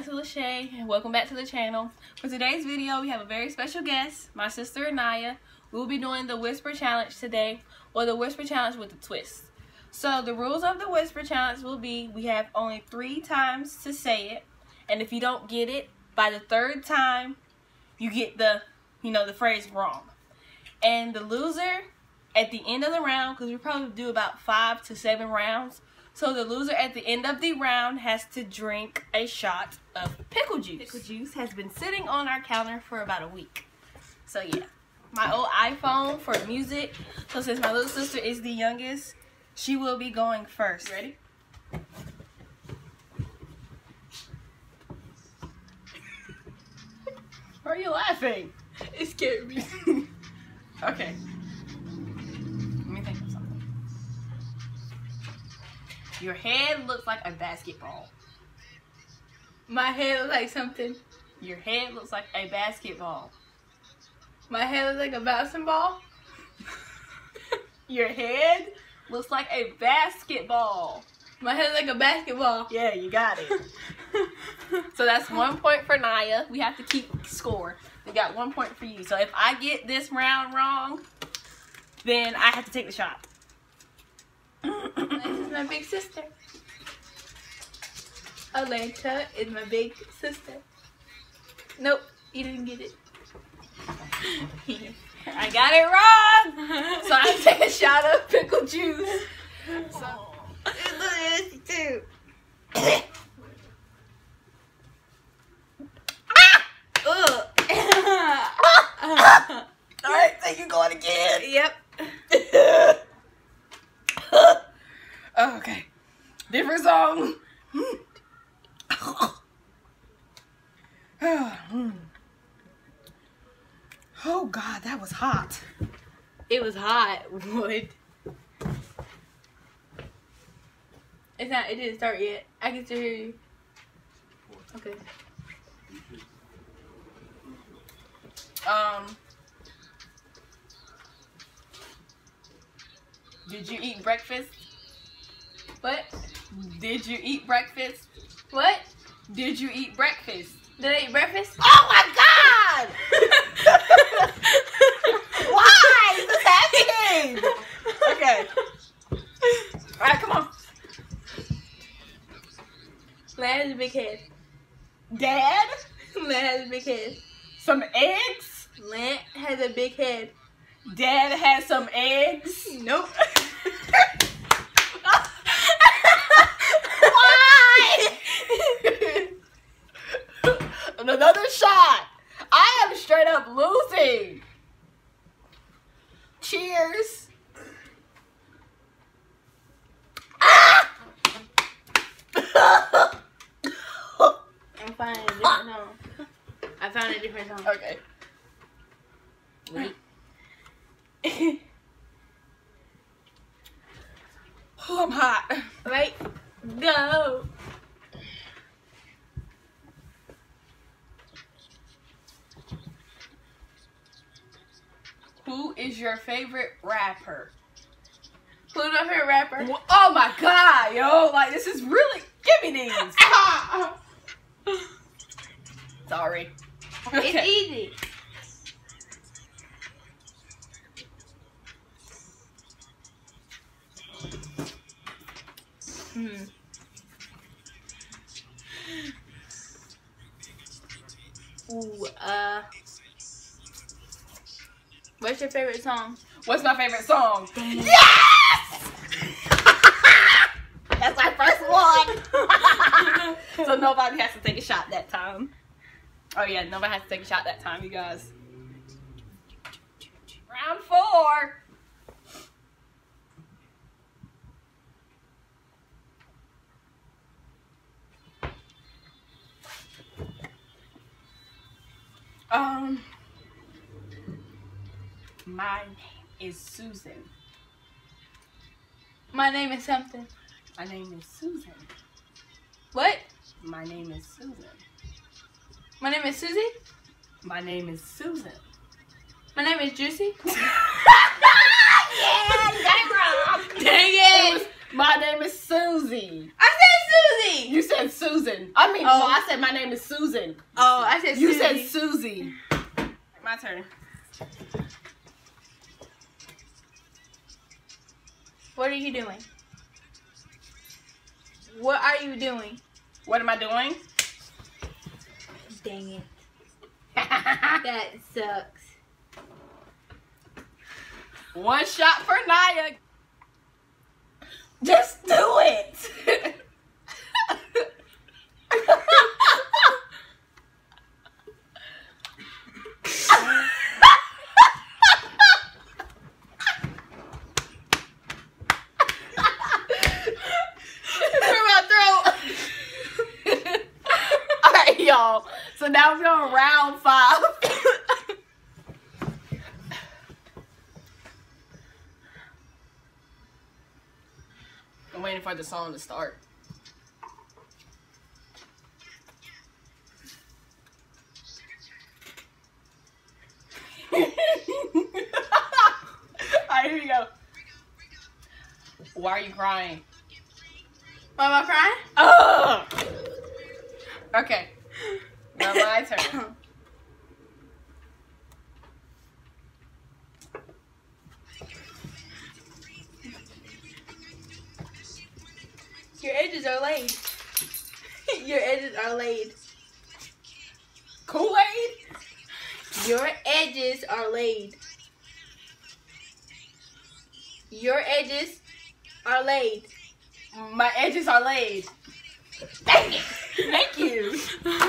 Hey, welcome back to the channel. For today's video, we have a very special guest, my sister Anaya. We will be doing the Whisper Challenge today, or the Whisper Challenge with a twist. So the rules of the Whisper Challenge will be, we have only three times to say it, and if you don't get it by the third time, you get the, you know, the phrase wrong. And the loser, at the end of the round, because we probably do about five to seven rounds, so the loser at the end of the round has to drink a shot of pickle juice. Pickle juice has been sitting on our counter for about a week. So yeah, my old iPhone for music. So since my little sister is the youngest, she will be going first. Ready? Why are you laughing? It scared me. okay. Your head looks like a basketball. My head looks like something. Your head looks like a basketball. My head looks like a bouncing ball. Your head looks like a basketball. My head looks like a basketball. Yeah, you got it. so that's one point for Naya. We have to keep score. We got one point for you. So if I get this round wrong, then I have to take the shot. This is my big sister. Alantah is my big sister. Nope, you didn't get it. I got it wrong. So I take a shot of pickle juice. So, too. ugh. All right, so you going again. Yep. Okay. Different song. oh God, that was hot. It was hot. Wood. It's not. It didn't start yet. I can still hear you. Okay. Um. Did you eat breakfast? What? Did you eat breakfast? What? Did you eat breakfast? Did I eat breakfast? Oh my God! Why is this happening? Okay. All right, come on. Lad has a big head. Dad, Lad has a big head. some eggs. Lad has a big head. Dad has some eggs. Nope. Why? Another shot. I am straight up losing. Cheers. Ah! I'm finding a different song. I found a different song. okay. Wait. Oh, I'm hot. Right? Go. Who is your favorite rapper? Who's my favorite rapper? Oh my god, yo! Like this is really give me these. Sorry. It's easy. Hmm. Ooh, uh. What's your favorite song? What's my favorite song? Yes! That's my first one. so nobody has to take a shot that time. Oh yeah, nobody has to take a shot that time, you guys. Round four. Um, my name is Susan. My name is something. My name is Susan. What? My name is Susan. My name is Susie. My name is Susan. My name is Juicy. yeah, got it wrong. Dang It it! was, my name is Susie. I said Susie. You said Susan. I mean, Oh. well, I said my name is Susan. Oh, I said You Susie. said Susie. My turn. What are you doing? What are you doing? What am I doing? Dang it. That sucks. One shot for Naya. Just do it. Clear my throat. All right, y'all. So now we're on round five. I'm waiting for the song to start. Alright, here we go. Why are you crying? Why am I crying? Ugh! Okay. Now my turn. Your edges are laid. Your edges are laid. Kool-Aid? Your edges are laid. Your edges are laid. My edges are laid. Thank you. Thank you.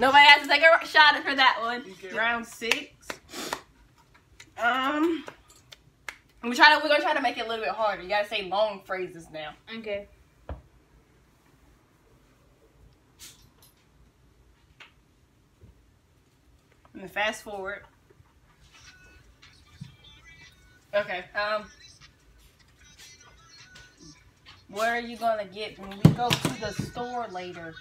Nobody has to take a shot for that one. Round six. Um, we try to we're gonna try to make it a little bit harder. You gotta say long phrases now. Okay. And then fast forward. Okay. Um. What are you gonna get when we go to the store later?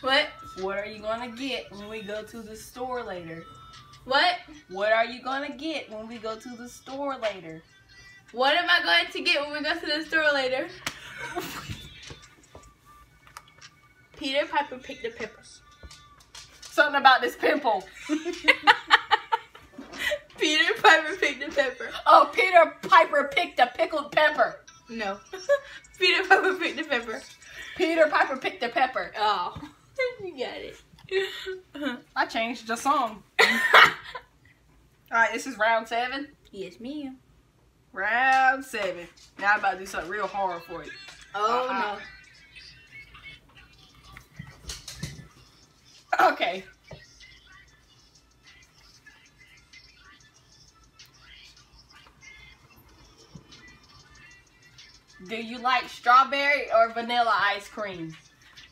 What? What are you gonna get when we go to the store later? What? What are you gonna get when we go to the store later? What am I going to get when we go to the store later? Peter Piper picked a pepper. Something about this pimple. Peter Piper picked a pepper. Oh, Peter Piper picked a pickled pepper. No. Peter Piper picked a pepper. Peter Piper picked a pepper. Oh. you got it. I changed the song. All right, this is round seven. yes, ma'am. Round seven. Now I'm about to do something real hard for you. Oh Uh-uh. no. Okay. Do you like strawberry or vanilla ice cream?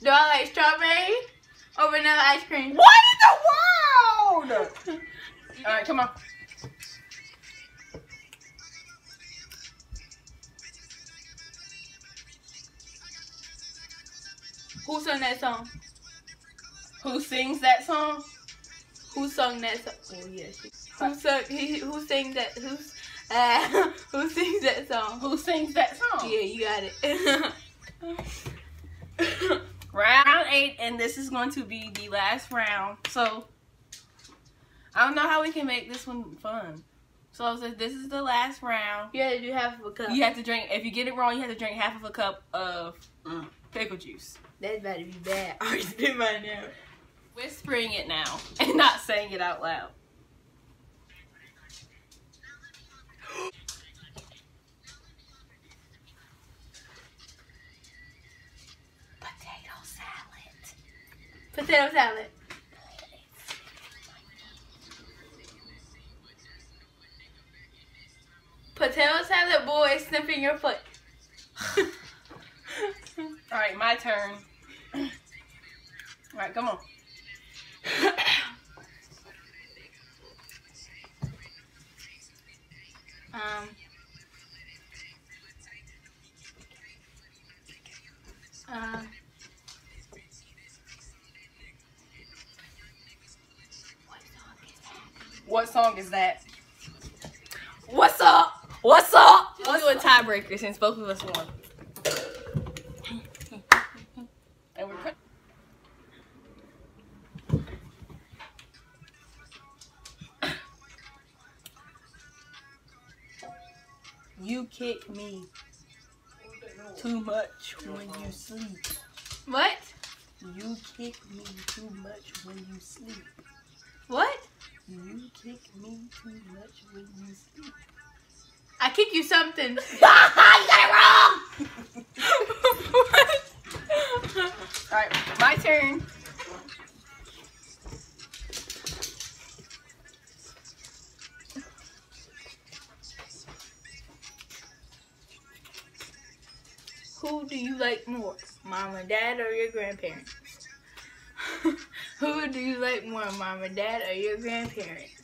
Do I like strawberry or vanilla ice cream? What in the world? All right, come on. Who sung that song? Who sings that song? Who sung that song? Oh yes. Who sung? He, who sings that? Who's? Uh, who sings that song? Who sings that song? Yeah, you got it. Round eight, and this is going to be the last round. So I don't know how we can make this one fun. So this is the last round, you do half of a cup. you have to drink. If you get it wrong, you have to drink half of a cup of mm, pickle juice. That's about to be bad. I already did mine now. Whispering it now and not saying it out loud. Potato salad. Potato salad. Potato salad boy sniffing your foot. All right, my turn. All right, come on. um. Um. What song is that? What's up? What's up? We'll do a tiebreaker since both of us won. and we're You kick me too much when you sleep. What? You kick me too much when you sleep. What? You kick me too much when you sleep. I kick you something. you got it wrong! Alright, my turn. Who do you like more, mom and dad or your grandparents? Who do you like more, mom and dad or your grandparents?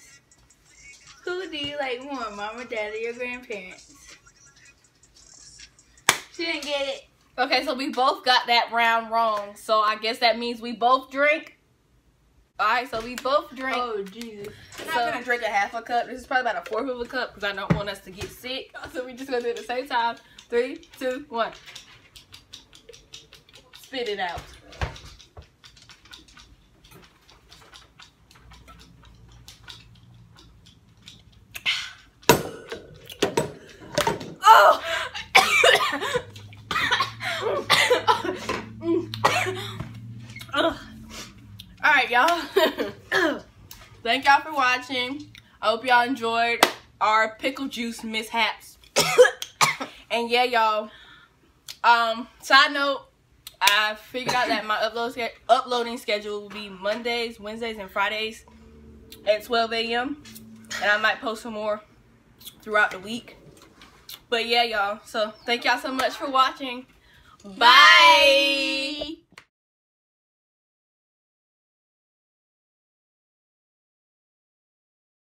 Who do you like more, mom or dad or your grandparents? She didn't get it. Okay, so we both got that round wrong. So I guess that means we both drink. Alright, so we both drink. Oh, Jesus. I'm not gonna drink a half a cup. This is probably about a fourth of a cup because I don't want us to get sick. So we just gonna do it at the same time. Three, two, one. Spit it out. Oh! Alright, y'all. Thank y'all for watching. I hope y'all enjoyed our pickle juice mishaps. and yeah, y'all. Um, side note, I figured out that my upload uploading schedule will be Mondays, Wednesdays, and Fridays at 12 a.m. And I might post some more throughout the week. But yeah, y'all. So thank y'all so much for watching. Bye.